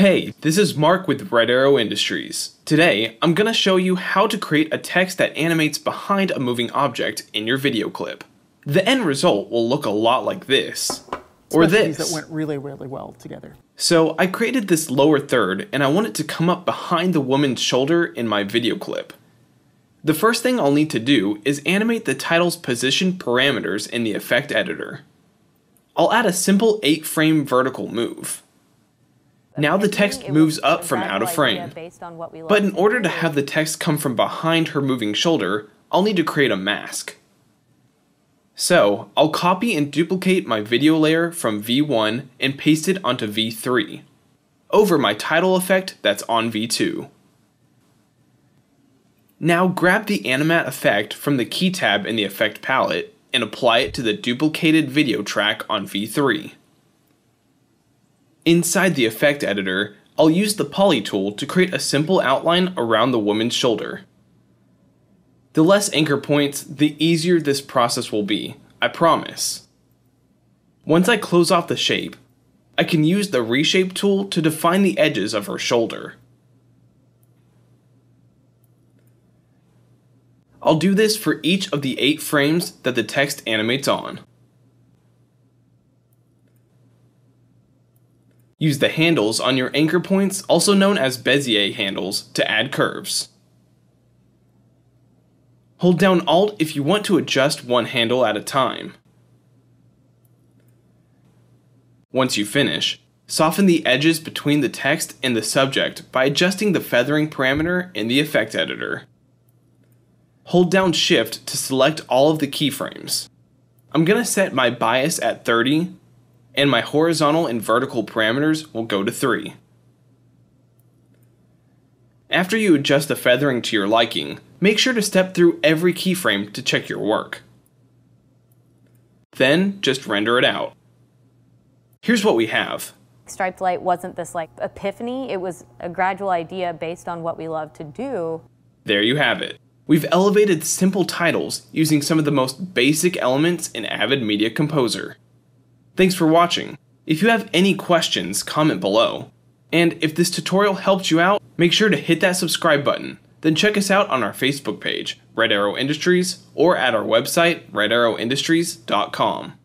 Hey, this is Mark with Red Arrow Industries. Today, I'm going to show you how to create a text that animates behind a moving object in your video clip. The end result will look a lot like this. Or Especially this. that went really, really well together. So I created this lower third and I want it to come up behind the woman's shoulder in my video clip. The first thing I'll need to do is animate the title's position parameters in the effect editor. I'll add a simple 8 frame vertical move. Now the text moves up from out of frame. But in order to have the text come from behind her moving shoulder, I'll need to create a mask. So, I'll copy and duplicate my video layer from V1 and paste it onto V3, over my title effect that's on V2. Now grab the AniMatte effect from the key tab in the effect palette and apply it to the duplicated video track on V3. Inside the effect editor, I'll use the poly tool to create a simple outline around the woman's shoulder. The less anchor points, the easier this process will be, I promise. Once I close off the shape, I can use the reshape tool to define the edges of her shoulder. I'll do this for each of the 8 frames that the text animates on. Use the handles on your anchor points, also known as Bezier handles, to add curves. Hold down Alt if you want to adjust one handle at a time. Once you finish, soften the edges between the text and the subject by adjusting the feathering parameter in the effect editor. Hold down Shift to select all of the keyframes. I'm going to set my bias at 30, and my horizontal and vertical parameters will go to 3. After you adjust the feathering to your liking, make sure to step through every keyframe to check your work. Then, just render it out. Here's what we have. Striped light wasn't this like epiphany, it was a gradual idea based on what we love to do. There you have it. We've elevated simple titles using some of the most basic elements in Avid Media Composer. Thanks for watching. If you have any questions, comment below. And if this tutorial helped you out, make sure to hit that subscribe button. Then check us out on our Facebook page, Red Arrow Industries, or at our website, redarrowindustries.com.